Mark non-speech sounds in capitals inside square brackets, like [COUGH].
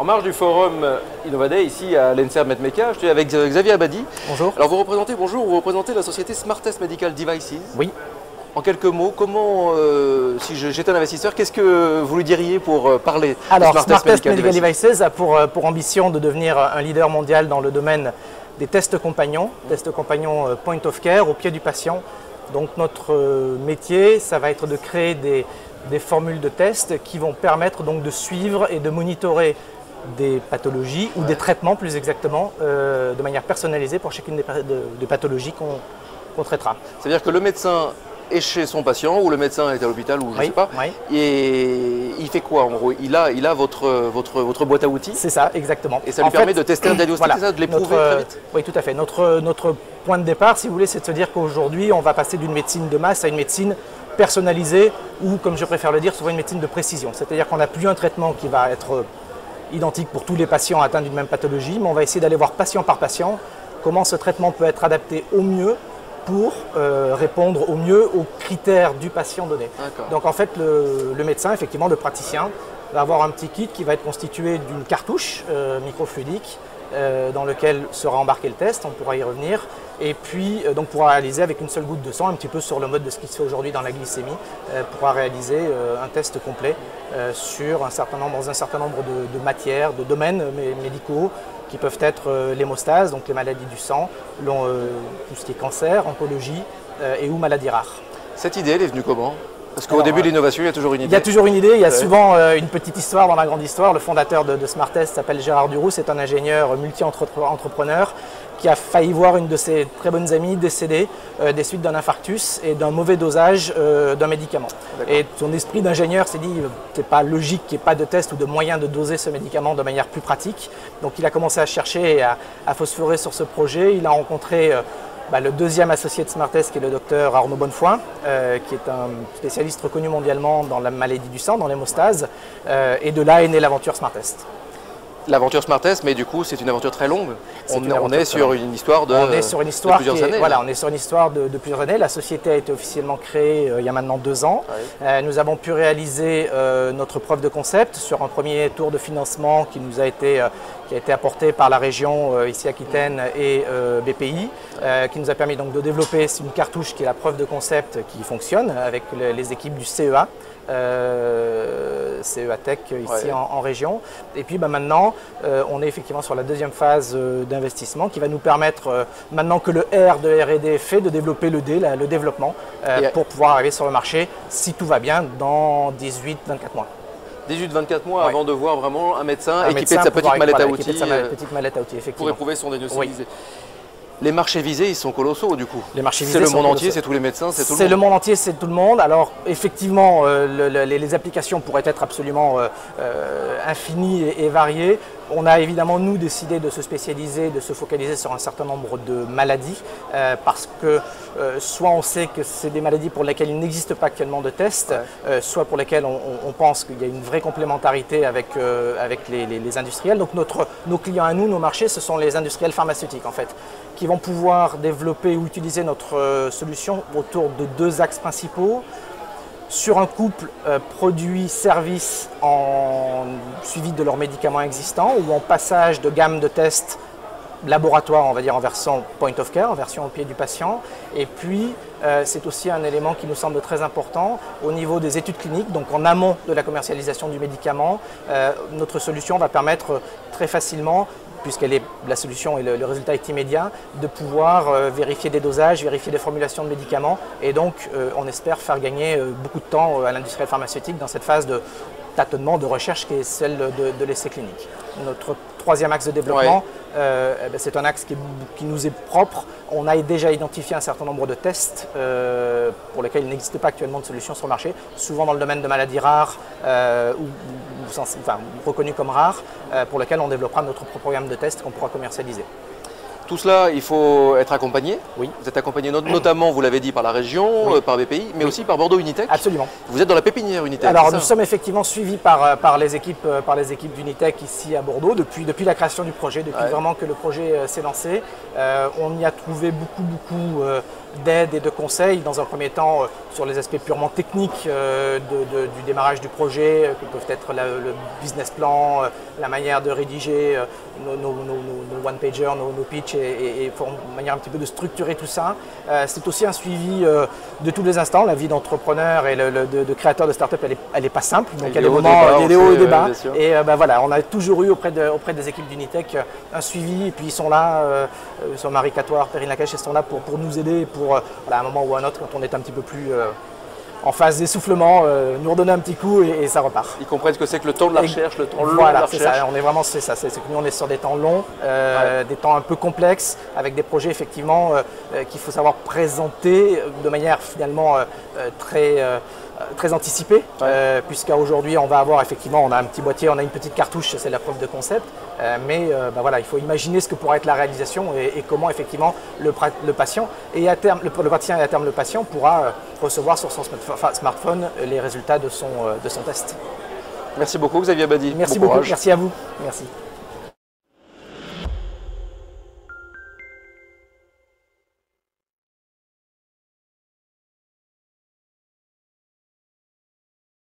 En marge du forum Innovaday, ici à l'ENSER Medmeca, je suis avec Xavier Abadi. Bonjour. Alors vous représentez, bonjour, vous représentez la société Smartest Medical Devices. Oui. En quelques mots, comment, euh, si j'étais un investisseur, qu'est-ce que vous lui diriez pour euh, parler Alors, de Smartest, Medical, Medical Devices, a pour, euh, pour ambition de devenir un leader mondial dans le domaine des tests compagnons, tests compagnons point of care au pied du patient. Donc notre métier, ça va être de créer des, des formules de tests qui vont permettre donc de suivre et de monitorer des pathologies ou des traitements plus exactement euh, de manière personnalisée pour chacune des, pa- de- des pathologies qu'on traitera. C'est-à-dire que le médecin est chez son patient ou le médecin est à l'hôpital ou je ne Oui, sais pas. oui. Et il fait quoi en gros? Il a, il a votre, votre, votre boîte à outils? C'est ça, exactement. et ça lui En permet fait, de tester un [CLEARS THROAT] diagnostic, Voilà. c'est ça, de l'éprouver Notre, très vite? Oui, tout à fait. Notre, notre point de départ, si vous voulez, c'est de se dire qu'aujourd'hui, on va passer d'une médecine de masse à une médecine personnalisée ou, comme je préfère le dire, souvent une médecine de précision. C'est-à-dire qu'on n'a plus un traitement qui va être identique pour tous les patients atteints d'une même pathologie, mais on va essayer d'aller voir patient par patient comment ce traitement peut être adapté au mieux pour euh, répondre au mieux aux critères du patient donné. Donc en fait, le, le médecin, effectivement, le praticien, va avoir un petit kit qui va être constitué d'une cartouche euh, microfluidique dans lequel sera embarqué le test, on pourra y revenir, et puis euh, donc pourra réaliser avec une seule goutte de sang, un petit peu sur le mode de ce qui se fait aujourd'hui dans la glycémie, euh, pourra réaliser euh, un test complet euh, sur un certain nombre, dans un certain nombre de, matières, de domaines mé- médicaux qui peuvent être euh, l'hémostase, donc les maladies du sang, euh, tout ce qui est cancer, oncologie euh, et ou maladies rares. Cette idée, est venue comment? Parce qu'au début de euh, l'innovation, il y a toujours une idée. Il y a toujours une idée, il y a Ouais. souvent euh, une petite histoire dans la grande histoire. Le fondateur de, de Smartest s'appelle Gérard Duroux, c'est un ingénieur multi-entrepreneur qui a failli voir une de ses très bonnes amies décéder euh, des suites d'un infarctus et d'un mauvais dosage euh, d'un médicament. Et son esprit d'ingénieur s'est dit, c'est pas logique qu'il n'y ait pas de test ou de moyen de doser ce médicament de manière plus pratique. Donc il a commencé à chercher et à, à phosphorer sur ce projet. Il a rencontré bah, le deuxième associé de Smartest, est le docteur Arnaud Bonnefoy, euh, qui est un spécialiste reconnu mondialement dans la maladie du sang, dans l'hémostase. Euh, et de là est née l'aventure Smartest. L'aventure Smartest, mais du coup, c'est une aventure très longue. On, est sur une histoire de, on est sur une de histoire plusieurs est- années. voilà, on est sur une histoire de, de plusieurs années. La société a été officiellement créée euh, il y a maintenant deux ans. Ouais. Euh, nous avons pu réaliser euh, notre preuve de concept sur un premier tour de financement qui nous a été, qui a été apporté par la région ici Aquitaine et BPI, qui nous a permis donc de développer une cartouche qui est la preuve de concept qui fonctionne avec le- les équipes du CEA. CEA Tech ici Ouais. en, en région. Et puis bah, maintenant, euh, on est effectivement sur la deuxième phase euh, d'investissement qui va nous permettre, euh, maintenant que le R de R&D est fait, de développer le D, la- le développement, pour pouvoir arriver sur le marché, si tout va bien, dans 18-24 mois. 18-24 mois Ouais. avant de voir vraiment un médecin Un équipé médecin de sa petite mallette à voilà, équipé de outils sa ma- petite mallette à outils, pour éprouver son diagnostic Oui. Les marchés visés, ils sont colossaux du coup. Les marchés C'est visés le sont monde entier, c'est tous les médecins, c'est tout C'est le le monde. monde entier, c'est tout le monde. Alors effectivement, euh, le- le- les, les applications pourraient être absolument euh, euh, infinies et, et variées. On a évidemment, nous, décidé de se spécialiser, de se focaliser sur un certain nombre de maladies, euh, parce que euh, soit on sait que c'est des maladies pour lesquelles il n'existe pas actuellement de tests, euh, soit pour lesquelles on, pense qu'il y a une vraie complémentarité avec, euh, avec les, les- les industriels. Donc notre, nos clients à nous, nos marchés, ce sont les industriels pharmaceutiques en fait, qui vont pouvoir développer ou utiliser notre solution autour de deux axes principaux sur un couple euh, produit-service en suivi de leurs médicaments existants ou en passage de gamme de tests laboratoire, on va dire en version point of care, en version au pied du patient. Et puis, euh, c'est aussi un élément qui nous semble très important au niveau des études cliniques, donc en amont de la commercialisation du médicament. euh, notre solution va permettre très facilement puisqu'elle est la solution et le, résultat est immédiat, de pouvoir euh, vérifier des dosages, vérifier des formulations de médicaments. Et donc euh, on espère faire gagner euh, beaucoup de temps à l'industriel pharmaceutique dans cette phase de tâtonnement, de recherche qui est celle de, de l'essai clinique. Notre troisième axe de développement, euh, eh ben, c'est un axe qui, nous est propre. On a déjà identifié un certain nombre de tests euh, pour lesquels il n'existe pas actuellement de solution sur le marché, souvent dans le domaine de maladies rares euh, ou, ou sens- enfin, reconnus comme rares, pour lesquels on développera notre propre programme de tests qu'on pourra commercialiser. Tout cela, il faut être accompagné. Oui. Vous êtes accompagné not- notamment, vous l'avez dit, par la région, Oui. euh, par BPI, mais aussi par Bordeaux Unitech. Absolument. Vous êtes dans la pépinière Unitech. Alors nous sommes effectivement suivis par, euh, par les équipes, euh, par les équipes d'Unitech ici à Bordeaux depuis, depuis la création du projet, depuis Ouais. vraiment que le projet s'est lancé. Euh, on y a trouvé beaucoup, beaucoup euh, d'aide et de conseils, dans un premier temps sur les aspects purement techniques du démarrage du projet, que peuvent être le business plan, la manière de rédiger nos, one-pagers, nos, pitch et, et, une manière un petit peu de structurer tout ça. c'est aussi un suivi de tous les instants. La vie d'entrepreneur et de, créateur de start-up, elle n'est pas simple. Donc il y a des moments, il y a des hauts et des bas. Et ben, voilà, on a toujours eu auprès, de, auprès des équipes d'Unitech un suivi. Et puis ils sont là, euh, sur Marie Catoire, Perrine Lacache, ils sont là pour, pour nous aider pour, à un moment ou à un autre, quand on est un petit peu plus en phase d'essoufflement, euh, nous redonner un petit coup et, ça repart. Ils comprennent ce que c'est que le temps de la recherche, le temps long de la recherche. Ça, on est vraiment, c'est ça, c'est que nous on est sur des temps longs, euh, des temps un peu complexes, avec des projets effectivement euh, qu'il faut savoir présenter de manière finalement très très anticipé, puisqu'à aujourd'hui on va avoir effectivement, on a un petit boîtier, on a une petite cartouche, c'est la preuve de concept, mais bah voilà, il faut imaginer ce que pourra être la réalisation et, comment effectivement le, patient et à terme le, le, patient et à terme le patient pourra recevoir sur son smartphone les résultats de son, de son test. Merci beaucoup Xavier Badi. Merci beaucoup, merci à vous. Merci.